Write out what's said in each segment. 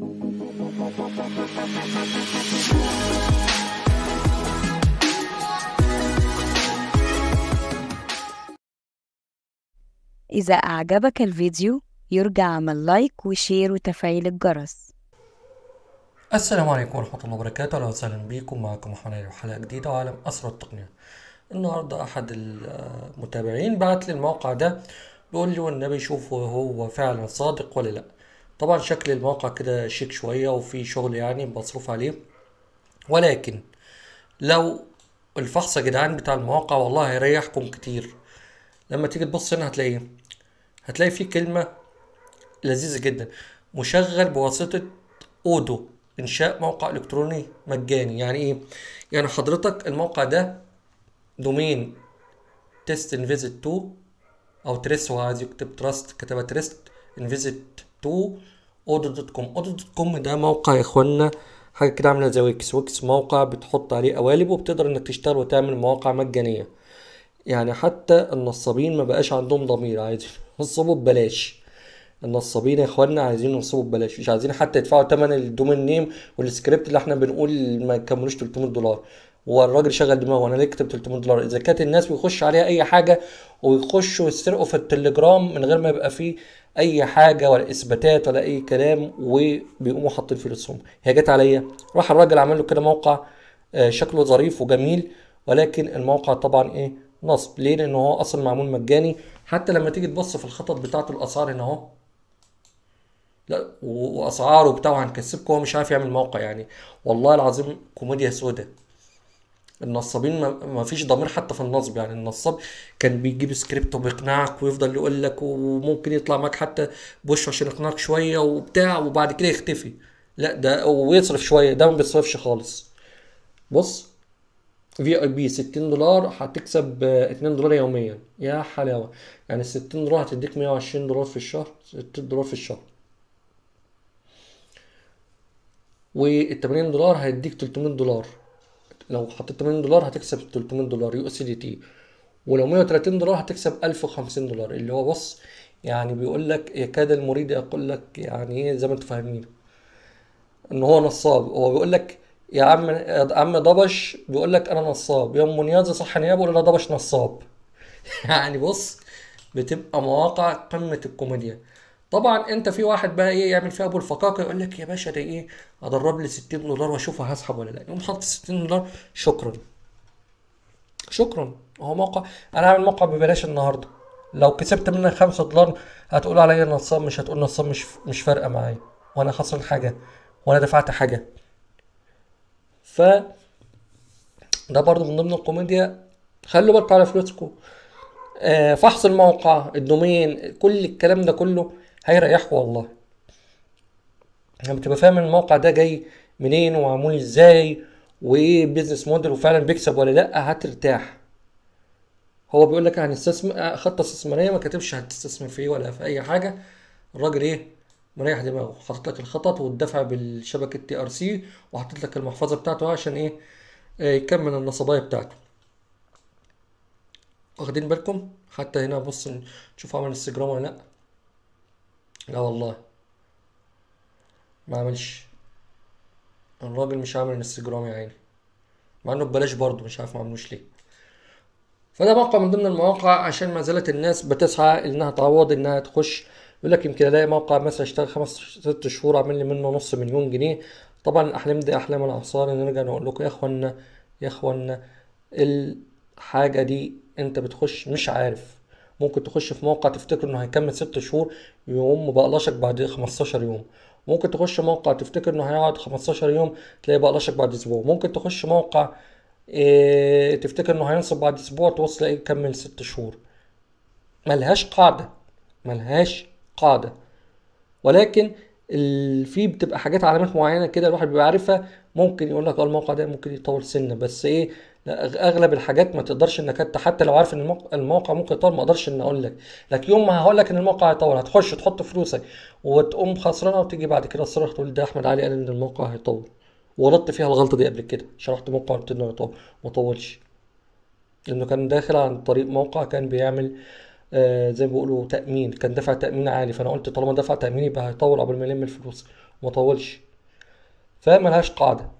إذا أعجبك الفيديو يرجى عمل like و share وتفعيل الجرس. السلام عليكم ورحمة الله وبركاته. أهلا وسهلا بيكم معكم محمد وحلقة جديدة وعالم أسرار التقنية. النهاردة أحد المتابعين بعت لي الموقع ده بيقول لي والنبي شوفوا هو فعلا صادق ولا لأ. طبعا شكل الموقع كده شيك شوية وفي شغل يعني مصروف عليه. ولكن لو الفحص يا جدعان بتاع المواقع والله هيريحكم كتير. لما تيجي تبص هنا هتلاقيه هتلاقي فيه كلمة لذيذة جدا. مشغل بواسطة أودو إنشاء موقع إلكتروني مجاني. يعني إيه؟ يعني حضرتك الموقع ده domain تيست انفيزيت 2 أو تريس هو عايز يكتب trust كتبها تريست انفيزيت 2 Odoo dot com Odoo dot com ده موقع يا اخوانا حاجة كده عاملة زي ويكس ويكس موقع بتحط عليه قوالب وبتقدر إنك تشتغل وتعمل مواقع مجانية. يعني حتى النصابين ما بقاش عندهم ضمير عايزين ينصبوا ببلاش. النصابين يا اخوانا عايزين ينصبوا ببلاش. مش عايزين حتى يدفعوا تمن ال domain name وال script اللي إحنا بنقول ما يكملوش 300 دولار. والراجل شغل دماغه أنا ليه كتب 300 دولار. إذا كانت الناس بيخش عليها أي حاجة ويخشوا يسرقوا في التليجرام من غير ما يبقى فيه أي حاجة ولا إثباتات ولا أي كلام وبيقوموا حاطين فلوسهم هي جت عليا. راح الراجل عمل له كده موقع آه، شكله ظريف وجميل ولكن الموقع طبعا إيه؟ نصب. ليه؟ لأن هو أصلا معمول مجاني. حتى لما تيجي تبص في الخطط بتاعته الأسعار هنا أهو. لا وأسعاره بتاعه هنكسبكم. هو مش عارف يعمل موقع يعني. والله العظيم كوميديا سودا النصابين ما فيش ضمير حتى في النصب. يعني النصاب كان بيجيب سكريبت وبيقنعك ويفضل يقول لك وممكن يطلع معاك حتى بوشه عشان يقنعك شوية وبتاع وبعد كده يختفي. لا ده ويصرف شوية ده ما بيصرفش خالص. بص VIP 60 دولار هتكسب آه، 2 دولار يوميا. يا حلاوة. يعني ال 60 دولار هتديك 120 دولار في الشهر 60 دولار في الشهر. وال 80 دولار هيديك 300 دولار. لو حطيت 80 دولار هتكسب 300 دولار يو اس دي تي. ولو 130 دولار هتكسب 1050 دولار. اللي هو بص يعني بيقول لك يكاد المريد يقول لك يعني إيه زي ما أنتوا فاهمين. إن هو نصاب. هو بيقول لك يا عم يا عم ضبش بيقول لك أنا نصاب. يا ام نياز صح نيابه ولا ضبش نصاب. يعني بص بتبقى مواقع قمة الكوميديا. طبعا أنت في واحد بقى إيه يعمل فيها ابو الفقاقه يقول لك يا باشا ده إيه؟ أدرب لي 60 دولار وأشوف هسحب ولا لأ. يقوم حاطط 60 دولار. شكرا. شكرا. هو موقع. أنا هعمل موقع ببلاش النهارده. لو كسبت منك 5 دولار هتقول عليا نصاب مش هتقول نصاب مش مش فارقة معايا. وأنا خسران حاجة. وأنا دفعت حاجة. ف ده برضو من ضمن الكوميديا. خلوا بالكم على فلوسكم آه، فحص الموقع ال domain كل الكلام ده كله. هيريحكم والله. لما تبقى فاهم الموقع ده جاي منين ومعمول إزاي وإيه ال business model وفعلا بيكسب ولا لأ هترتاح. هو بيقول لك هنستثمر خطة استثمارية ما كاتبش هتستثمر في إيه ولا في أي حاجة. الراجل إيه؟ مريح دماغه حاطط لك الخطط والدفع بالشبكة TRC وحاطط لك المحفظة بتاعته عشان إيه؟ آه، يكمل النصباية بتاعته. واخدين بالكم؟ حتى هنا بص نشوف عمل إنستجرام ولا لأ. لا والله. ما عملش. الراجل مش عامل انستجرام يا عيني. مع انه ببلاش برضه مش عارف ما عملوش ليه. فده موقع من ضمن المواقع عشان ما زالت الناس بتسعى إنها تعوض إنها تخش. يقول لك يمكن ألاقي موقع مثلا اشتغل خمس ست شهور اعمل لي منه نص مليون جنيه. طبعا الاحلام دي أحلام الأعصار. نرجع نقول لكم يا اخوانا يا اخوانا الحاجة دي أنت بتخش مش عارف. ممكن تخش في موقع تفتكر إنه هيكمل ست شهور يقوم مبقلشك بعد 15 يوم. ممكن تخش موقع تفتكر إنه هيقعد 15 يوم تلاقيه بقلشك بعد أسبوع. ممكن تخش موقع إيه تفتكر إنه هينصب بعد أسبوع توصل تلاقيه يكمل ست شهور. ملهاش قاعدة. ملهاش قاعدة. ولكن. في بتبقى حاجات علامات معينة كده الواحد بيبقى عارفها ممكن يقول لك آه الموقع ده ممكن يطول سنة بس إيه لا، أغلب الحاجات ما تقدرش إنك أنت حتى لو عارف إن الموقع, ممكن يطول ما أقدرش ان أقول لك. لكن يوم ما هقول لك إن الموقع هيطول هتخش تحط فلوسك وتقوم خسرانة وتيجي بعد كده تصرخ تقول ده أحمد علي قال إن الموقع هيطول. وغلطت فيها الغلطة دي قبل كده شرحت موقع قلت إنه هيطول ما طولش. لأنه كان داخل عن طريق موقع كان بيعمل زي ما بيقولوا تأمين. كان دافع تأمين عالي. فأنا قلت طالما دفع تأمين يبقى هيطول قبل ما يلم الفلوس. وما طولش. فملهاش قاعدة.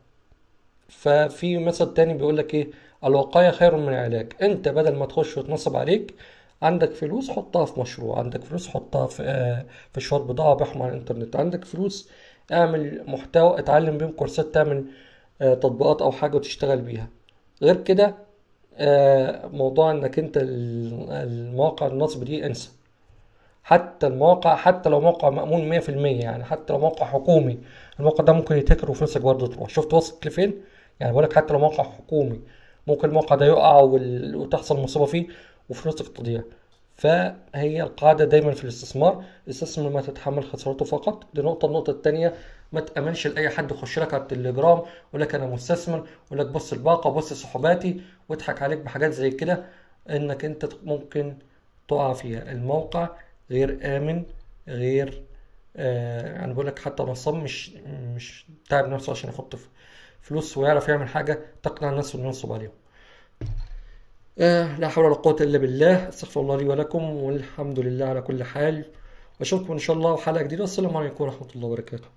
ففي مثل تاني بيقول لك إيه؟ الوقاية خير من العلاج. أنت بدل ما تخش وتنصب عليك عندك فلوس حطها في مشروع. عندك فلوس حطها في آه في شوية بضاعة بيعهم على الإنترنت. عندك فلوس اعمل محتوى اتعلم بيهم كورسات تعمل آه تطبيقات أو حاجة وتشتغل بيها. غير كده آه موضوع إنك أنت ال- المواقع النصب دي انسى. حتى المواقع حتى لو موقع مأمون مية في المية يعني حتى لو موقع حكومي الموقع ده ممكن يتهكر وفلوسك برضه تروح. شفت وصلت لفين يعني بقولك حتى لو موقع حكومي ممكن الموقع ده يقع وتحصل مصيبة فيه وفلوسك تضيع. فهي القاعدة دايما في الاستثمار. استثمر ما تتحمل خسارته فقط. دي نقطة. النقطة التانية ما تأمنش لأي حد يخش لك على التليجرام ويقول لك أنا مستثمر ويقول لك بص الباقة بص سحوباتي ويضحك عليك بحاجات زي كده. إنك أنت ممكن تقع فيها الموقع غير آمن غير آه يعني بقول لك حتى نصاب مش مش تعب نفسه عشان يحط فلوس ويعرف يعمل حاجة تقنع الناس إنه ينصب عليهم. آه لا حول ولا قوة إلا بالله. أستغفر الله لي ولكم والحمد لله على كل حال. وأشوفكم إن شاء الله في حلقة جديدة. والسلام عليكم ورحمة الله وبركاته.